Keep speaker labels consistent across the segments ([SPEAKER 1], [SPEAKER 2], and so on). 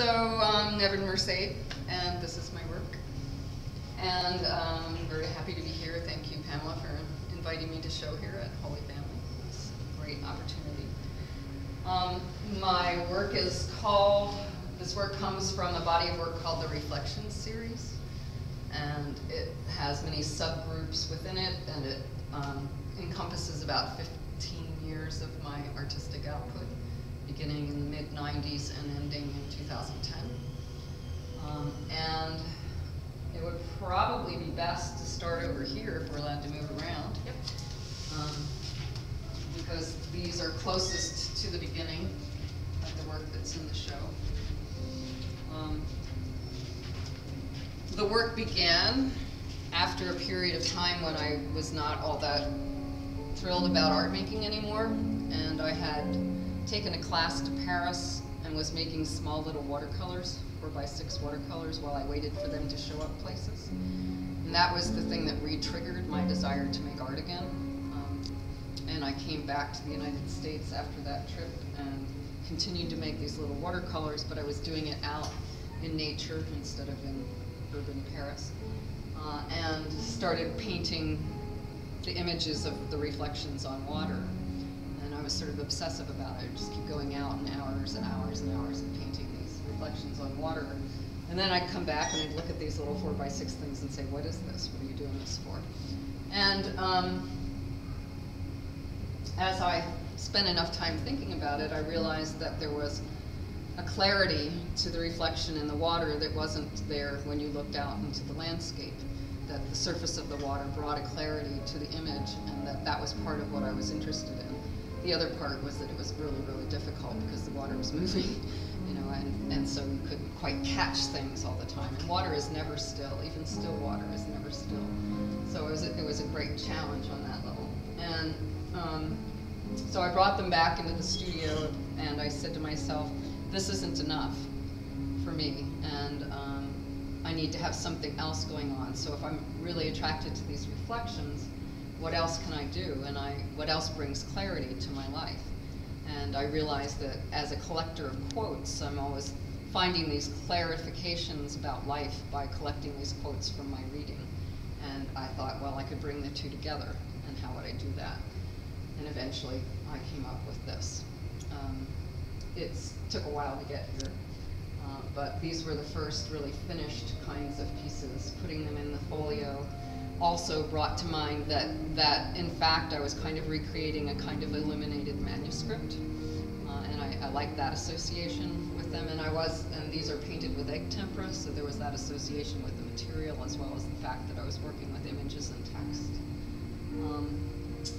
[SPEAKER 1] So I'm Nevin Mercede, and this is my work. And um, I'm very happy to be here. Thank you, Pamela, for inviting me to show here at Holy Family. It's a great opportunity. Um, my work is called, this work comes from a body of work called the Reflections series. And it has many subgroups within it, and it um, encompasses about 15 years of my artistic output, beginning in the mid 90s and ending in 2010. Um, and it would probably be best to start over here if we're allowed to move around.
[SPEAKER 2] Yep.
[SPEAKER 1] Um, because these are closest to the beginning of the work that's in the show. Um, the work began after a period of time when I was not all that thrilled about art making anymore, and I had taken a class to Paris and was making small little watercolors, four by six watercolors, while I waited for them to show up places. And that was the thing that re-triggered my desire to make art again. Um, and I came back to the United States after that trip and continued to make these little watercolors, but I was doing it out in nature instead of in urban Paris. Uh, and started painting the images of the reflections on water. I was sort of obsessive about it. I'd just keep going out and hours and hours and hours and painting these reflections on water. And then I'd come back and I'd look at these little four by six things and say, what is this? What are you doing this for? And um, as I spent enough time thinking about it, I realized that there was a clarity to the reflection in the water that wasn't there when you looked out into the landscape. That the surface of the water brought a clarity to the image, and that that was part of what I was interested in. The other part was that it was really, really difficult because the water was moving, you know, and, and so you couldn't quite catch things all the time. And water is never still, even still water is never still. So it was a, it was a great challenge on that level. And um, so I brought them back into the studio, and I said to myself, this isn't enough for me, and um, I need to have something else going on. So if I'm really attracted to these reflections, what else can I do? And I, what else brings clarity to my life? And I realized that as a collector of quotes, I'm always finding these clarifications about life by collecting these quotes from my reading. And I thought, well, I could bring the two together, and how would I do that? And eventually, I came up with this. Um, it took a while to get here, uh, but these were the first really finished kinds of pieces. Putting them in the folio also brought to mind that, that in fact I was kind of recreating a kind of illuminated manuscript, uh, and I, I like that association with them. And I was, and these are painted with egg tempera, so there was that association with the material as well as the fact that I was working with images and text. Um,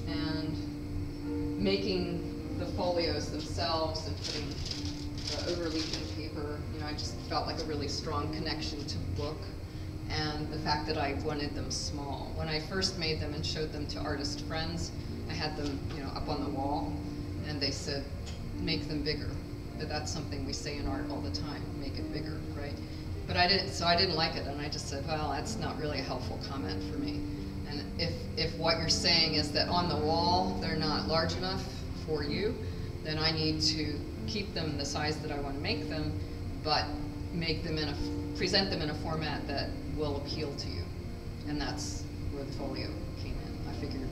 [SPEAKER 1] and making the folios themselves and putting the overleafing paper, you know, I just felt like a really strong connection to book and the fact that I wanted them small. When I first made them and showed them to artist friends, I had them, you know, up on the wall, and they said, make them bigger. But that's something we say in art all the time, make it bigger, right? But I didn't, so I didn't like it, and I just said, well, that's not really a helpful comment for me. And if, if what you're saying is that on the wall, they're not large enough for you, then I need to keep them the size that I want to make them, but make them in a, present them in a format that will appeal to you. And that's where the folio came in. I figured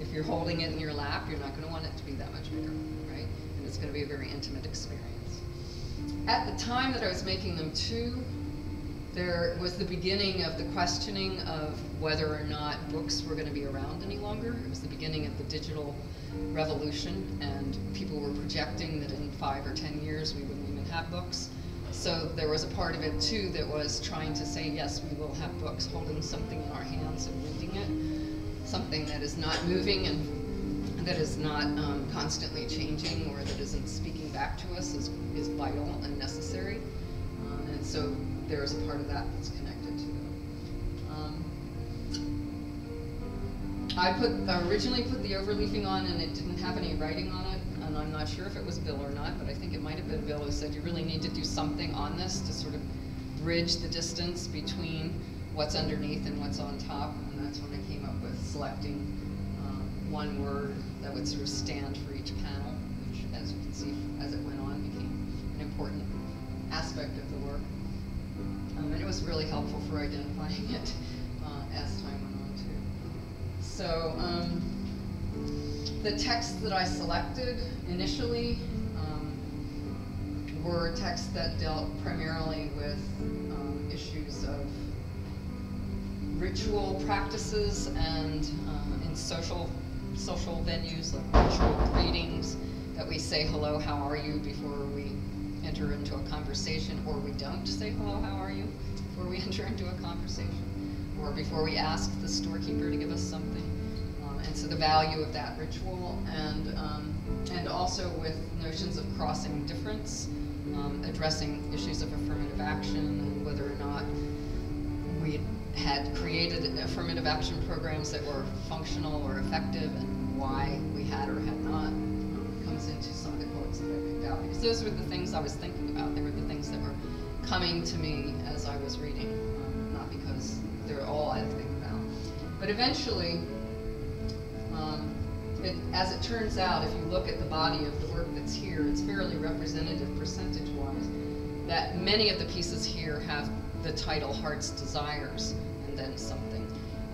[SPEAKER 1] if you're holding it in your lap, you're not going to want it to be that much bigger, right? And it's going to be a very intimate experience. At the time that I was making them too, there was the beginning of the questioning of whether or not books were going to be around any longer. It was the beginning of the digital revolution, and people were projecting that in five or ten years we wouldn't even have books. So there was a part of it too that was trying to say, yes, we will have books, holding something in our hands and reading it, something that is not moving and that is not um, constantly changing or that isn't speaking back to us is, is vital and necessary. Um, and so there is a part of that that's I put originally put the overleafing on and it didn't have any writing on it, and I'm not sure if it was Bill or not, but I think it might have been Bill who said you really need to do something on this to sort of bridge the distance between what's underneath and what's on top, and that's when I came up with selecting um, one word that would sort of stand for each panel, which, as you can see, as it went on, became an important aspect of the work. Um, and it was really helpful for identifying it uh, as time went on too. So um, the texts that I selected initially um, were texts that dealt primarily with um, issues of ritual practices and uh, in social social venues like ritual greetings that we say hello, how are you before we enter into a conversation, or we don't say hello, how are you before we enter into a conversation, or before we ask the storekeeper to give us something. Um, and so the value of that ritual, and um, and also with notions of crossing difference, um, addressing issues of affirmative action, and whether or not we had created affirmative action programs that were functional or effective, and why we had or had not comes into some of the quotes that I picked out because those were the things I was thinking about. They were the things that were coming to me as I was reading, um, they're all I think about. But eventually, um, it, as it turns out, if you look at the body of the work that's here, it's fairly representative percentage-wise. That many of the pieces here have the title Heart's Desires and then something.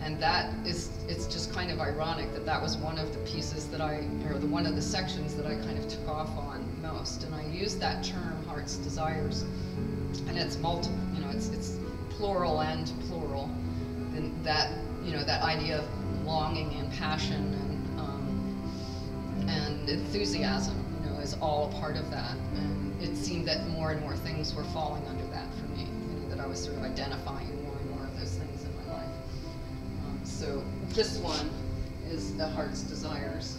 [SPEAKER 1] And that is, it's just kind of ironic that that was one of the pieces that I, or the one of the sections that I kind of took off on most. And I used that term, heart's desires, and it's multiple, you know, it's, it's plural and plural. And that, you know, that idea of longing and passion and, um, and enthusiasm, you know, is all a part of that. And it seemed that more and more things were falling under that for me, you know, that I was sort of identifying more and more of those things in my life. Um, so this one is the heart's desires,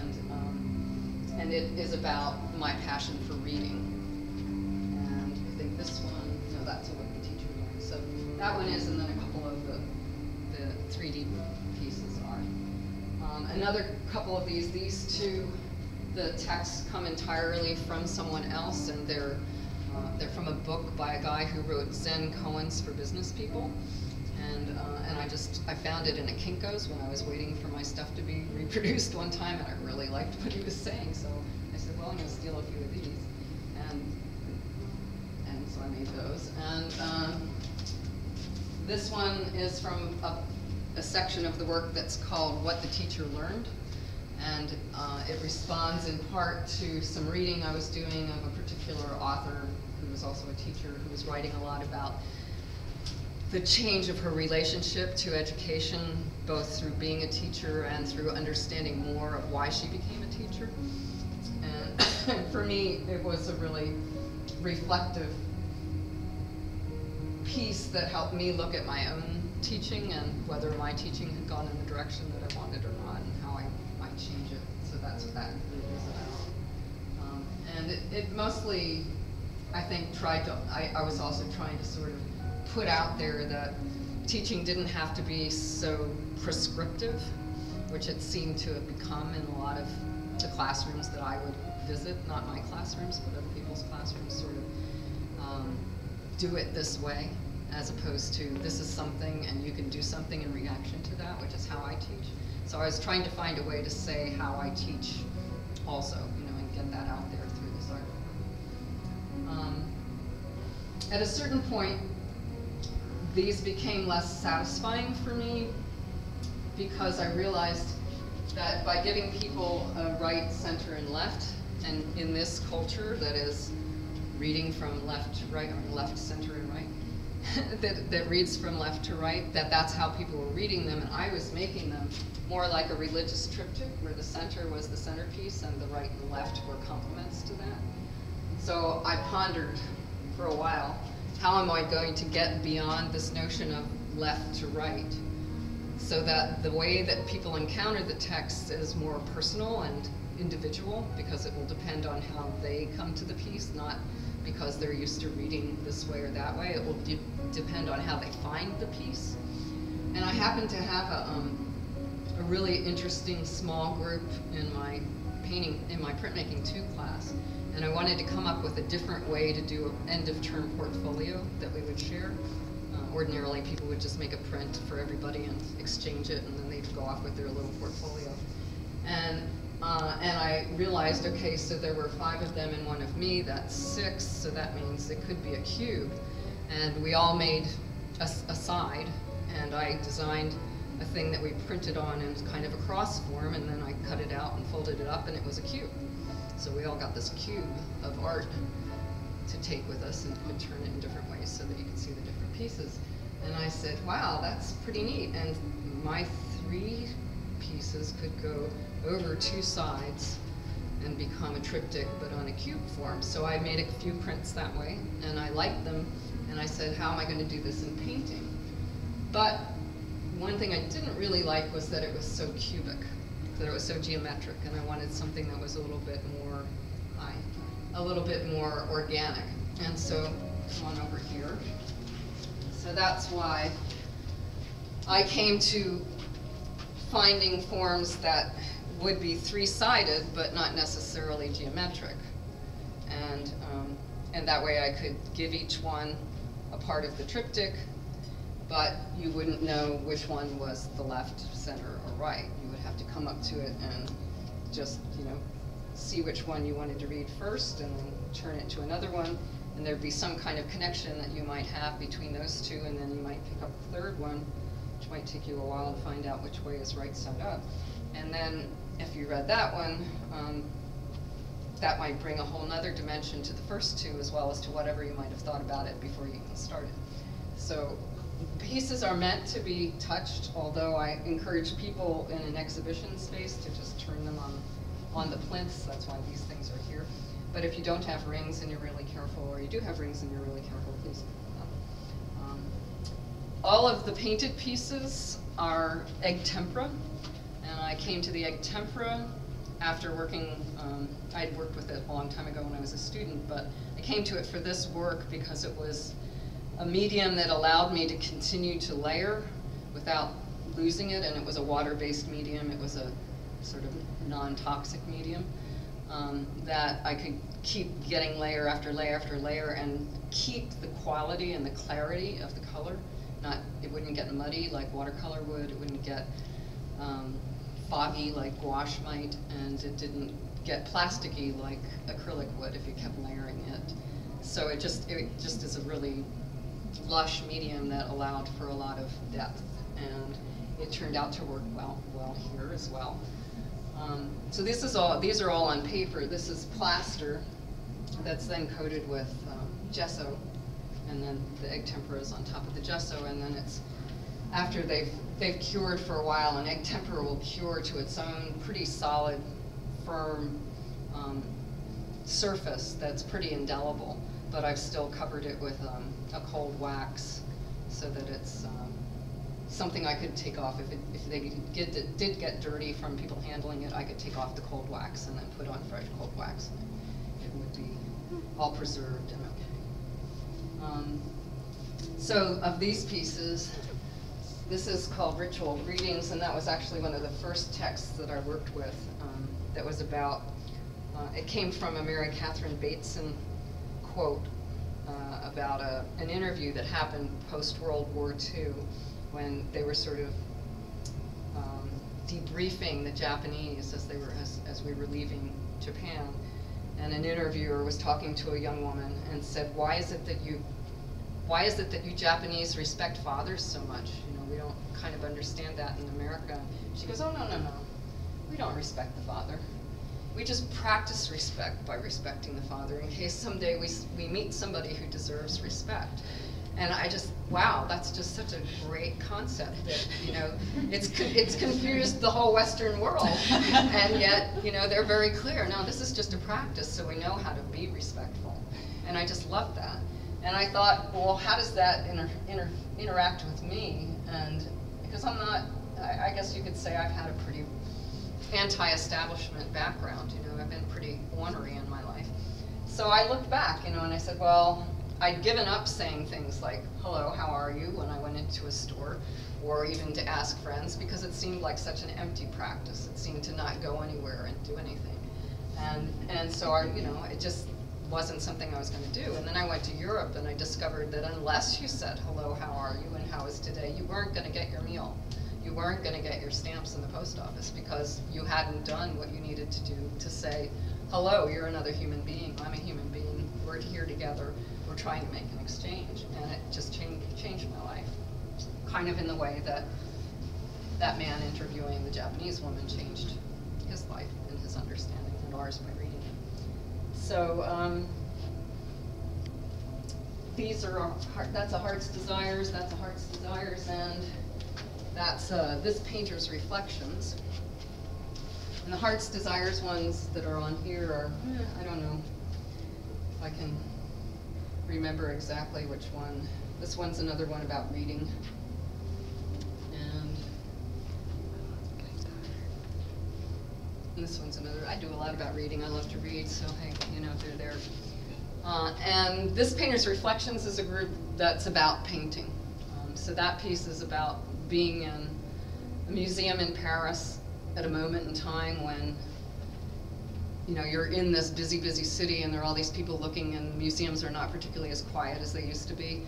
[SPEAKER 1] and um, and it is about my passion for reading. That one is, and then a couple of the the 3D pieces are. Um, another couple of these, these two, the texts come entirely from someone else, and they're uh, they're from a book by a guy who wrote Zen koans for business people and uh, and I just I found it in a Kinko's when I was waiting for my stuff to be reproduced one time, and I really liked what he was saying. So I said, well, I'm to steal a few of these, and and so I made those. And um, this one is from a, a, section of the work that's called "What the Teacher Learned." And uh, it responds in part to some reading I was doing of a particular author who was also a teacher who was writing a lot about the change of her relationship to education, both through being a teacher and through understanding more of why she became a teacher. And for me, it was a really reflective piece that helped me look at my own teaching and whether my teaching had gone in the direction that I wanted or not and how I might change it. So that's what that really was about. Um, and it, it, mostly, I think, tried to, I, I was also trying to sort of put out there that teaching didn't have to be so prescriptive, which it seemed to have become in a lot of the classrooms that I would visit, not my classrooms, but other people's classrooms, sort of um, do it this way, as opposed to this is something and you can do something in reaction to that, which is how I teach. So I was trying to find a way to say how I teach also, you know, and get that out there through this article. Um, at a certain point, these became less satisfying for me because I realized that by giving people a right, center, and left, and in this culture that is reading from left to right, or left, center, and right, that, that reads from left to right, that that's how people were reading them, and I was making them more like a religious triptych, where the center was the centerpiece and the right and left were complements to that. So I pondered for a while how am I going to get beyond this notion of left to right? So that the way that people encounter the text is more personal and individual because it will depend on how they come to the piece, not because they're used to reading this way or that way. It will de depend on how they find the piece. And I happen to have a, um, a really interesting small group in my painting, in my printmaking two class and I wanted to come up with a different way to do an end of term portfolio that we would share. Uh, ordinarily, people would just make a print for everybody and exchange it, and then they'd go off with their little portfolio. And Uh, and I realized, okay, so there were five of them and one of me, that's six, so that means it could be a cube. And we all made a, a side, and I designed a thing that we printed on in kind of a cross form, and then I cut it out and folded it up, and it was a cube. So we all got this cube of art to take with us and could turn it in different ways so that you could see the different pieces. And I said, wow, that's pretty neat. And my three pieces could go over two sides and become a triptych, but on a cube form. So I made a few prints that way, and I liked them, and I said, how am I going to do this in painting? But one thing I didn't really like was that it was so cubic, that it was so geometric, and I wanted something that was a little bit more, hi, a little bit more organic. And so, come on over here. So that's why I came to finding forms that would be three-sided, but not necessarily geometric. And, um, and that way I could give each one a part of the triptych, but you wouldn't know which one was the left, center, or right. You would have to come up to it and just, you know, see which one you wanted to read first and then turn it to another one. And there'd be some kind of connection that you might have between those two, and then you might pick up the third one, which might take you a while to find out which way is right side up. And then if you read that one, um, that might bring a whole nother dimension to the first two as well as to whatever you might have thought about it before you even started. So pieces are meant to be touched, although I encourage people in an exhibition space to just turn them on, on the plinths, that's why these things are here. But if you don't have rings and you're really careful, or you do have rings and you're really careful, please. Um, all of the painted pieces are egg tempera, and I came to the egg tempera after working, um, I'd worked with it a long time ago when I was a student, but I came to it for this work because it was a medium that allowed me to continue to layer without losing it, and it was a water-based medium. It was a sort of non-toxic medium um, that I could keep getting layer after layer after layer and keep the quality and the clarity of the color. Not, it wouldn't get muddy like watercolor would. It wouldn't get um, foggy like gouache might, and it didn't get plasticky like acrylic would if you kept layering it. So it just it just is a really lush medium that allowed for a lot of depth, and it turned out to work well well here as well. Um, so this is all these are all on paper. This is plaster that's then coated with um, gesso, and then the egg tempera is on top of the gesso, and then it's after they've they've cured for a while, an egg tempera will cure to its own pretty solid, firm um, surface that's pretty indelible. But I've still covered it with um, a cold wax so that it's um, something I could take off. If, it, if they get, did get dirty from people handling it, I could take off the cold wax and then put on fresh cold wax. And it would be all preserved and okay. Um, so of these pieces, this is called Ritual Greetings, and that was actually one of the first texts that I worked with um, that was about, uh, it came from a Mary Catherine Bateson quote uh, about a, an interview that happened post-World War II when they were sort of um, debriefing the Japanese as, they were, as, as we were leaving Japan. And an interviewer was talking to a young woman and said, why is it that you why is it that you Japanese respect fathers so much? Kind of understand that in America. She goes, oh, no, no, no. We don't respect the father. We just practice respect by respecting the father in case someday we, we meet somebody who deserves respect. And I just, wow, that's just such a great concept that, you know, it's, it's confused the whole Western world. and yet, you know, they're very clear. No, this is just a practice so we know how to be respectful. And I just love that. And I thought, well, how does that inter inter interact with me? And because I'm not, I, I, guess you could say I've had a pretty anti-establishment background. You know, I've been pretty ornery in my life. So I looked back, you know, and I said, well, I'd given up saying things like, hello, how are you, when I went into a store, or even to ask friends, because it seemed like such an empty practice. It seemed to not go anywhere and do anything. And, and so, I, you know, it just wasn't something I was going to do. And then I went to Europe and I discovered that unless you said, hello, how are you, and how is today, you weren't going to get your meal. You weren't gonna get your stamps in the post office because you hadn't done what you needed to do to say, hello, you're another human being, I'm a human being, we're here together, we're trying to make an exchange. And it just changed, changed my life, kind of in the way that that man interviewing the Japanese woman changed his life and his understanding and ours it. So, um, these are, our that's a heart's desires, that's a heart's desires, and that's, uh, this painter's reflections. And the heart's desires ones that are on here are, eh, I don't know if I can remember exactly which one. This one's another one about reading. And and this one's another, I do a lot about reading, I love to read, so hey, you know, they're there. Uh, and this Painter's Reflections is a group that's about painting. Um, so that piece is about being in a museum in Paris at a moment in time when, you know, you're in this busy, busy city and there are all these people looking and museums are not particularly as quiet as they used to be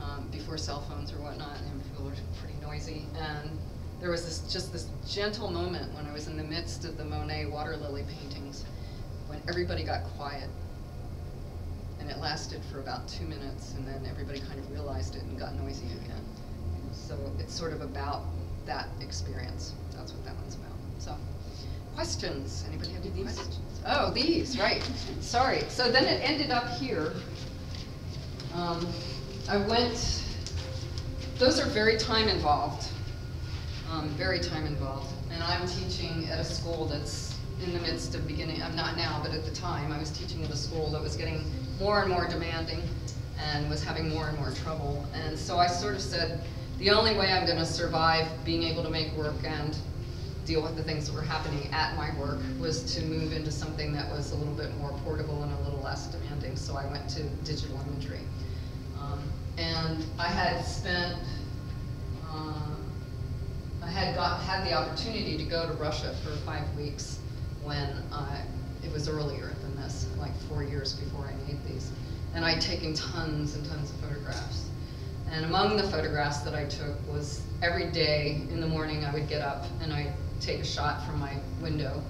[SPEAKER 1] um, before cell phones or whatnot, and people are pretty noisy. And there was this, just this gentle moment when I was in the midst of the Monet water lily paintings, when everybody got quiet. And it lasted for about two minutes, and then everybody kind of realized it and got noisy again. So it's sort of about that experience. That's what that one's about. So, questions? Anybody have any questions? Oh, these, right. Sorry. So then it ended up here. Um, I went, those are very time involved, um, very time involved. And I'm teaching at a school that's in the midst of beginning, I'm not now, but at the time, I was teaching at a school that was getting more and more demanding and was having more and more trouble. And so I sort of said, the only way I'm gonna survive being able to make work and deal with the things that were happening at my work was to move into something that was a little bit more portable and a little less demanding. So I went to digital imagery. Um, and I had spent, um, I had got, had the opportunity to go to Russia for five weeks when it was earlier than this, like four years before I made these. And I'd taken tons and tons of photographs. And among the photographs that I took was every day in the morning I would get up and I'd take a shot from my window.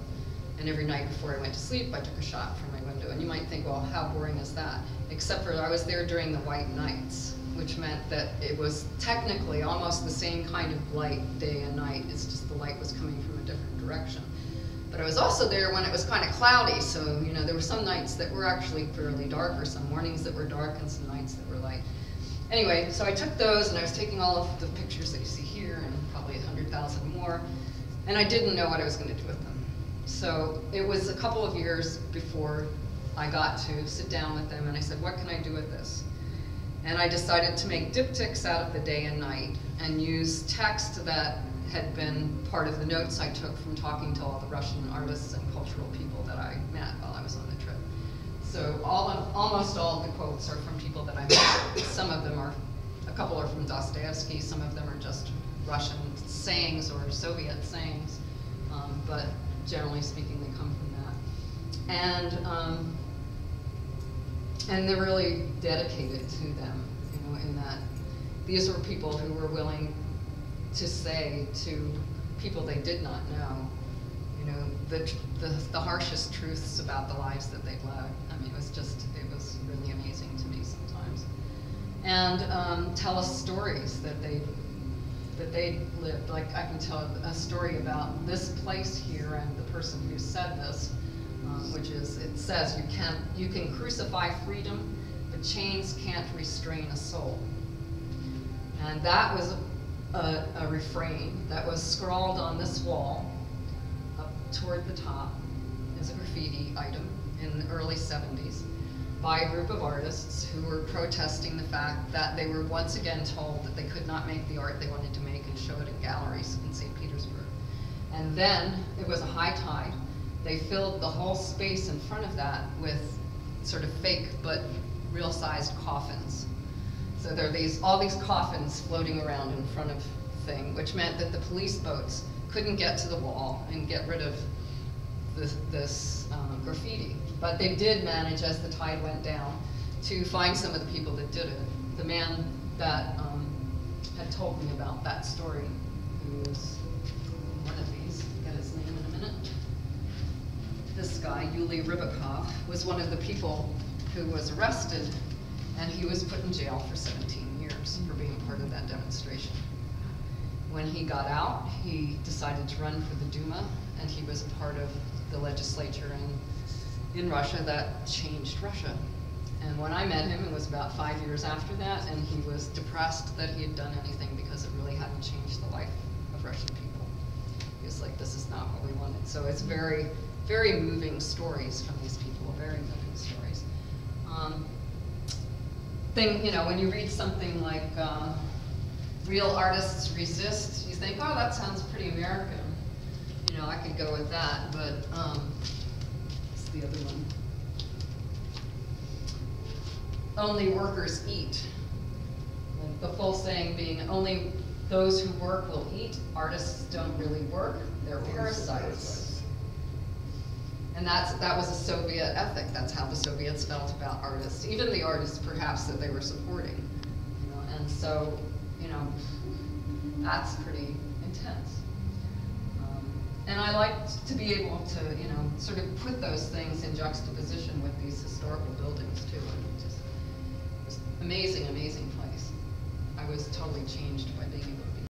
[SPEAKER 1] And every night before I went to sleep, I took a shot from my window. And you might think, well, how boring is that? Except for I was there during the white nights, which meant that it was technically almost the same kind of light day and night. It's just the light was coming from a different direction. But I was also there when it was kind of cloudy, so you know there were some nights that were actually fairly dark, or some mornings that were dark, and some nights that were light. Anyway, so I took those, and I was taking all of the pictures that you see here, and probably a hundred thousand more, and I didn't know what I was going to do with them. So it was a couple of years before I got to sit down with them, and I said, "What can I do with this?" And I decided to make diptychs out of the day and night, and use text that had been part of the notes I took from talking to all the Russian artists and cultural people that I met while I was on the trip. So all of, almost all of the quotes are from people that I met. Some of them are, a couple are from Dostoevsky, some of them are just Russian sayings or Soviet sayings, um, but generally speaking, they come from that. And um, and they're really dedicated to them, you know, in that these were people who were willing to say to people they did not know, you know, the, the, the harshest truths about the lives that they'd led. I mean, it was just, it was really amazing to me sometimes. And um, tell us stories that they that they lived. Like I can tell a story about this place here and the person who said this, um, which is it says you can you can crucify freedom, but chains can't restrain a soul. And that was a, a refrain that was scrawled on this wall up toward the top as a graffiti item in the early 70s by a group of artists who were protesting the fact that they were once again told that they could not make the art they wanted to make and show it in galleries in St. Petersburg. And then it was a high tide. They filled the whole space in front of that with sort of fake but real sized coffins. So there are these, all these coffins floating around in front of thing, which meant that the police boats couldn't get to the wall and get rid of this, this uh, graffiti. But they did manage, as the tide went down, to find some of the people that did it. The man that um, had told me about that story, who's one This guy, Yuli Rybakov, was one of the people who was arrested, and he was put in jail for seventeen years for being part of that demonstration. When he got out, he decided to run for the Duma, and he was a part of the legislature in, in Russia that changed Russia. And when I met him, it was about five years after that, and he was depressed that he had done anything because it really hadn't changed the life of Russian people. He was like, this is not what we wanted. So it's very, very moving stories from these people, very moving stories. Um, thing, you know, when you read something like uh, Real Artists Resist, you think, oh, that sounds pretty American. You know, I could go with that, but um, what's the other one? Only workers eat. And the full saying being, only those who work will eat. Artists don't really work, they're parasites. And that's, that was a Soviet ethic, that's how the Soviets felt about artists, even the artists perhaps that they were supporting. You know, and so, you know, that's pretty intense. Um, And I like to be able to, you know, sort of put those things in juxtaposition with these historical buildings too. And just, amazing, amazing place. I was totally changed by being